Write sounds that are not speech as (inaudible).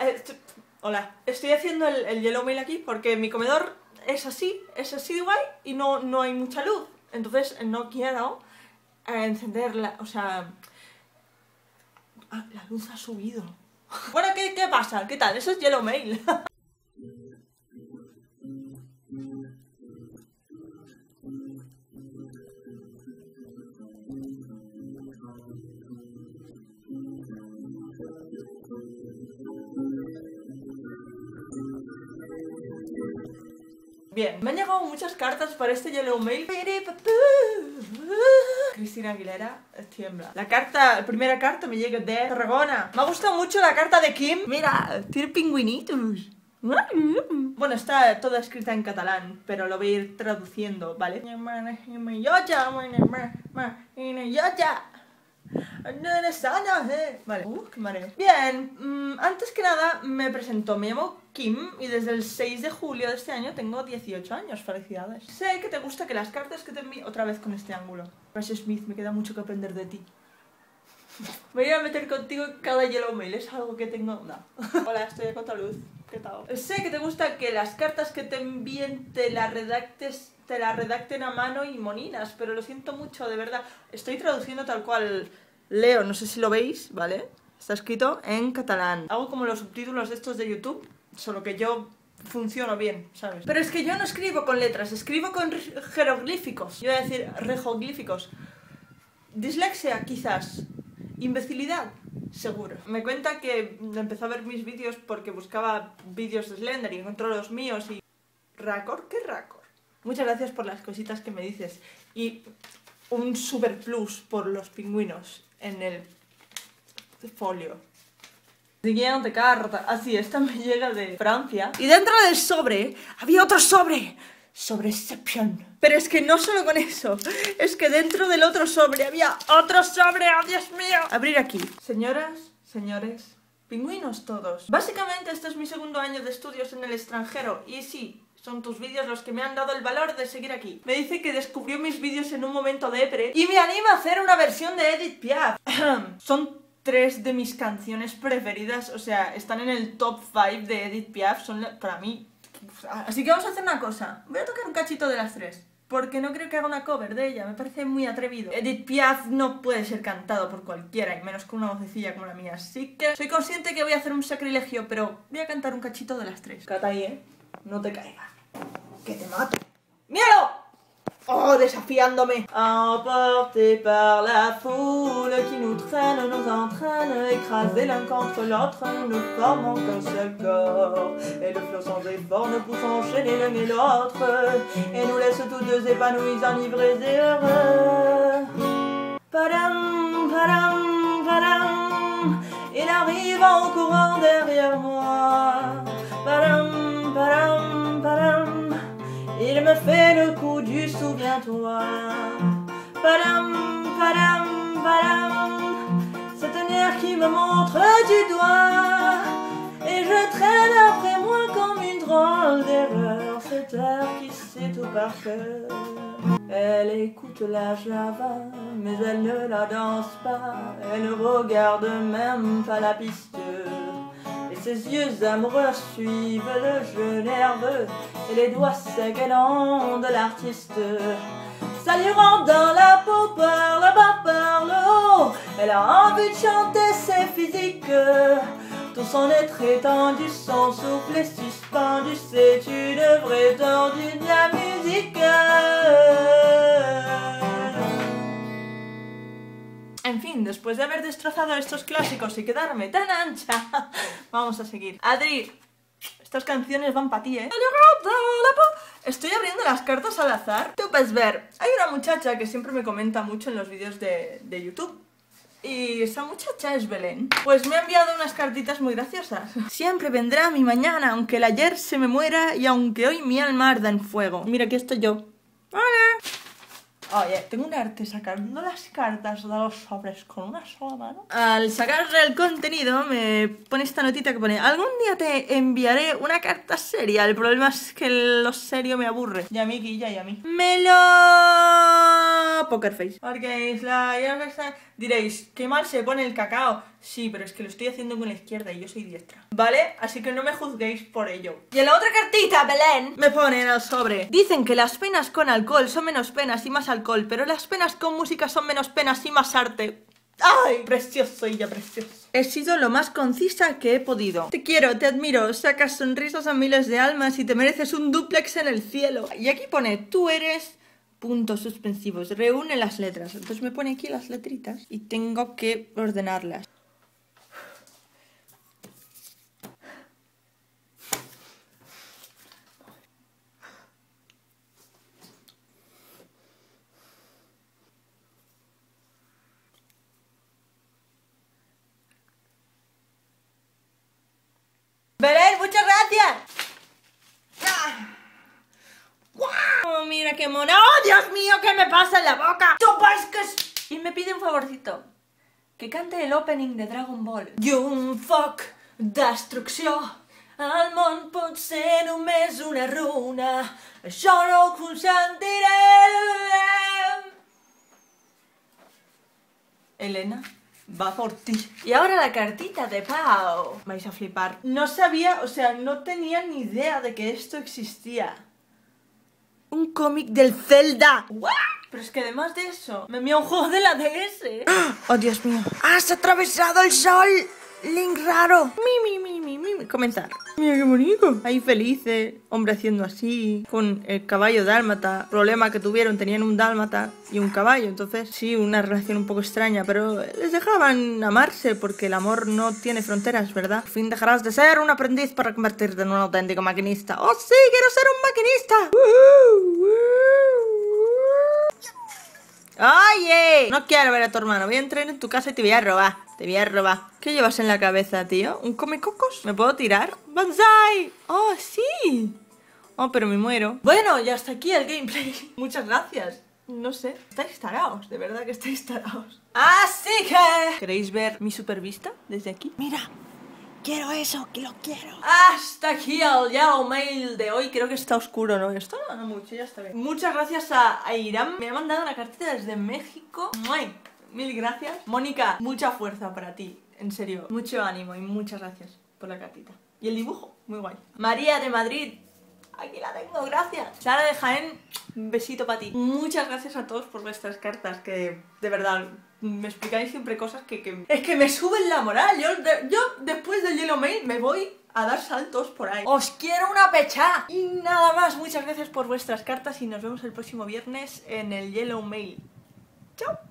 Eh, Hola, estoy haciendo el, el Yellow Mail aquí porque mi comedor es así, es así de guay y no, no hay mucha luz. Entonces no quiero eh, encenderla, o sea... Ah, la luz ha subido. (laughs) Bueno, ¿qué, qué pasa? ¿Qué tal? Eso es Yellow Mail. (laughs) Bien, me han llegado muchas cartas para este Yellow Mail. Cristina Aguilera tiembla. La carta, la primera carta me llega de Tarragona. Me ha gustado mucho la carta de Kim. Mira, tiene pingüinitos. Bueno, está toda escrita en catalán, pero lo voy a ir traduciendo, ¿vale? Vale. Uh, qué mareo. Bien, mm, antes que nada me presento. Me llamo Kim y desde el 6 de julio de este año tengo 18 años. Felicidades. Sé que te gusta que las cartas que te envío... Otra vez con este ángulo. Gracias Smith, me queda mucho que aprender de ti. (laughs) Me voy a meter contigo cada Yellow Mail, es algo que tengo... (laughs) Hola, estoy a contraluz. ¿Qué tal? Sé que te gusta que las cartas que te envíen te las redactes te las redacten a mano y moninas, pero lo siento mucho, de verdad. Estoy traduciendo tal cual leo, no sé si lo veis, ¿vale? Está escrito en catalán. Hago como los subtítulos de estos de YouTube, solo que yo funciono bien, ¿sabes? Pero es que yo no escribo con letras, escribo con jeroglíficos. Yo voy a decir rejoglíficos. Dislexia, quizás. Imbecilidad, seguro. Me cuenta que empezó a ver mis vídeos porque buscaba vídeos de Slender y encontró los míos y... ¿Racor? ¿Qué racor? Muchas gracias por las cositas que me dices. Y un super plus por los pingüinos en el folio. Siguiente carta. Así, esta me llega de Francia. Y dentro del sobre había otro sobre. Sobreception. Pero es que no solo con eso. Es que dentro del otro sobre había otro sobre. ¡Oh, Dios mío! Abrir aquí. Señoras, señores, pingüinos todos. Básicamente este es mi segundo año de estudios en el extranjero. Y sí, son tus vídeos los que me han dado el valor de seguir aquí. Me dice que descubrió mis vídeos en un momento de epre y me anima a hacer una versión de Edith Piaf. son tres de mis canciones preferidas, o sea, están en el top 5 de Edith Piaf, son la- para mí... Así que vamos a hacer una cosa, voy a tocar un cachito de las tres. Porque no creo que haga una cover de ella, me parece muy atrevido. Edith Piaf no puede ser cantado por cualquiera, y menos con una vocecilla como la mía. Así que soy consciente que voy a hacer un sacrilegio, pero voy a cantar un cachito de las tres. Cata ahí, ¿eh? No te caigas. Que te mato. ¡Míralo! Oh, desafiándome. Emportés par la foule qui nous traîne, nous entraîne, écrasés l'un contre l'autre, nous ne formons qu'un seul corps. Et le flot sans effort ne pousse enchaîner l'un et l'autre, et nous laisse tous deux épanouis, enivrés et heureux. Padam, padam, padam, il arrive en courant derrière moi. Me fait le coup du souviens-toi. Padam, padam, padam, cette nerf qui me montre du doigt. Et je traîne après moi comme une drôle d'erreur, cette heure qui sait tout par. Elle écoute la java, mais elle ne la danse pas. Elle ne regarde même pas la piste. Ses yeux amoureux suivent le jeu nerveux et les doigts longs de l'artiste. Rentre dans la peau par le bas, par le haut. Elle a envie de chanter ses physiques. Tout son être étendu, son souffle est suspendu. C'est une vraie tordue de la musique. En fin, después de haber destrozado estos clásicos y quedarme tan ancha, (laughs) vamos a seguir. Adri, estas canciones van para ti, ¿eh? Estoy abriendo las cartas al azar. Tú puedes ver, hay una muchacha que siempre me comenta mucho en los vídeos de, de YouTube. Y esa muchacha es Belén. Pues me ha enviado unas cartitas muy graciosas. Siempre vendrá mi mañana, aunque el ayer se me muera y aunque hoy mi alma arda en fuego. Mira, aquí estoy yo. Hola. Oye, tengo un arte sacando las cartas de los sobres con una sola mano. Al sacar el contenido me pone esta notita que pone Algún día te enviaré una carta seria. El problema es que lo serio me aburre. Y a mí, Guilla, y a mí. Melo... Poker face. Porque es la... Diréis, qué mal se pone el cacao. Sí, pero es que lo estoy haciendo con la izquierda y yo soy diestra. ¿Vale? Así que no me juzguéis por ello. Y en la otra cartita, Belén, me ponen al sobre. Dicen que las penas con alcohol son menos penas y más alcohol, pero las penas con música son menos penas y más arte. ¡Ay! Precioso y ya precioso. He sido lo más concisa que he podido. Te quiero, te admiro, sacas sonrisas a miles de almas y te mereces un duplex en el cielo. Y aquí pone, tú eres puntos suspensivos, reúne las letras. Entonces me pone aquí las letritas y tengo que ordenarlas. Belén, muchas gracias. ¡Oh, mira qué mona! ¡Oh, Dios mío, qué me pasa en la boca! que Y me pide un favorcito. Que cante el opening de Dragon Ball. Y un fuck destrucció. El món pot ser només una runa. Això no ho consentiré. Elena va por ti. Y ahora la cartita de Pau. Vais a flipar. No sabía, o sea, no tenía ni idea de que esto existía. Un cómic del Zelda. ¿What? Pero es que además de eso, me envió un juego de la DS. (gasps) Oh, Dios mío. ¡Has atravesado el sol! Link raro. Mi, mi, mi, Comenzar. Mira qué bonito. Ahí felices, hombre haciendo así, con el caballo dálmata. Problema que tuvieron, tenían un dálmata y un caballo. Entonces, sí, una relación un poco extraña, pero les dejaban amarse porque el amor no tiene fronteras, ¿verdad? Al fin dejarás de ser un aprendiz para convertirte en un auténtico maquinista. ¡Oh, sí! ¡Quiero ser un maquinista! ¡Oye! No quiero ver a tu hermano. Voy a entrar en tu casa y te voy a robar. Te voy a robar. ¿Qué llevas en la cabeza, tío? ¿Un come cocos? ¿Me puedo tirar? ¡Banzai! ¡Oh, sí! Oh, pero me muero. Bueno, ya hasta aquí el gameplay. (laughs) Muchas gracias. No sé. Estáis taraos, de verdad que estáis taraos. Así que... ¿Queréis ver mi supervista desde aquí? Mira, quiero eso, que lo quiero. Hasta aquí el Yellow Mail de hoy. Creo que está oscuro, ¿no? Esto no, no mucho, ya está bien. Muchas gracias a, a Irán. Me ha mandado una cartita desde México. ¡Muay! Mil gracias. Mónica, mucha fuerza para ti. En serio, mucho ánimo y muchas gracias por la cartita. Y el dibujo, muy guay. María de Madrid, aquí la tengo, gracias. Sara de Jaén, un besito para ti. Muchas gracias a todos por vuestras cartas, que de verdad me explicáis siempre cosas que, es que me suben la moral. Yo, yo después del Yellow Mail me voy a dar saltos por ahí. ¡Os quiero una pecha! Y nada más, muchas gracias por vuestras cartas y nos vemos el próximo viernes en el Yellow Mail. ¡Chao!